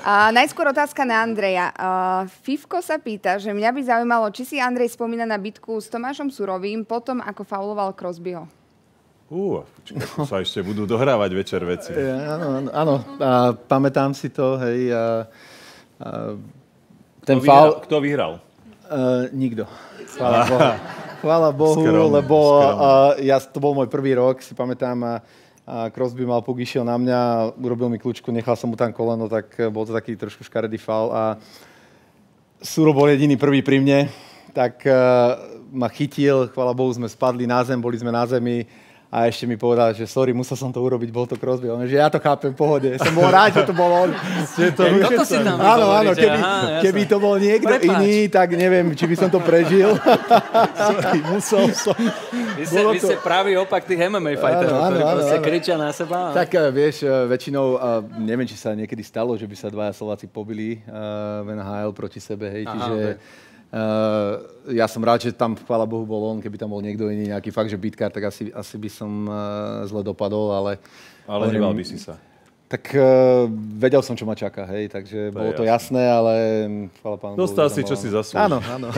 A najskôr otázka na Andreja. Uh, Fivko sa pýta, že mňa by zaujímalo, či si Andrej spomína na bitku s Tomášom Surovým potom, ako fauloval Crosbyho. Ú, uh, sa ešte budú dohrávať večer veci. Ja, áno, áno, áno. A, pamätám si to, hej. A, a, ten kto, faul... vyhral, kto vyhral? Uh, nikto. Chvála Bohu. Chvála Bohu, skromný, lebo skromný. Uh, ja, to bol môj prvý rok, si pamätám, a, a Crosby mal puk, išiel na mňa, urobil mi kľúčku, nechal som mu tam koleno, tak bol to taký trošku škaredý faul a Suro bol jediný prvý pri mne, tak uh, ma chytil, chvála Bohu, sme spadli na zem, boli sme na zemi, a ešte mi povedal, že sorry, musel som to urobiť, bol to Crosby. On, že ja to chápem, pohode. Som bol rád, že to bol on. Že to ja, toto si tam áno, áno, keby, Aha, keby to bol niekto Prepáč. iný, tak neviem, či by som to prežil. sorry, musel som. Vy ste, vy ste pravý opak tých MMA fighterov, ktorí proste kričia na seba. Tak eh, vieš, eh, väčšinou, eh, neviem, či sa niekedy stalo, že by sa dvaja Slováci pobili uh, v NHL proti sebe, hej, čiže... Aha, Uh, ja som rád, že tam, chvála Bohu, bol on. Keby tam bol niekto iný, nejaký fakt, že bitkár, tak asi, asi by som uh, zle dopadol, ale... Ale nemal by si sa. Tak uh, vedel som, čo ma čaká, hej, takže to bolo to jasné, ale chvála pánu Dostal Bohu, si, čo si zaslúžil. Áno, áno.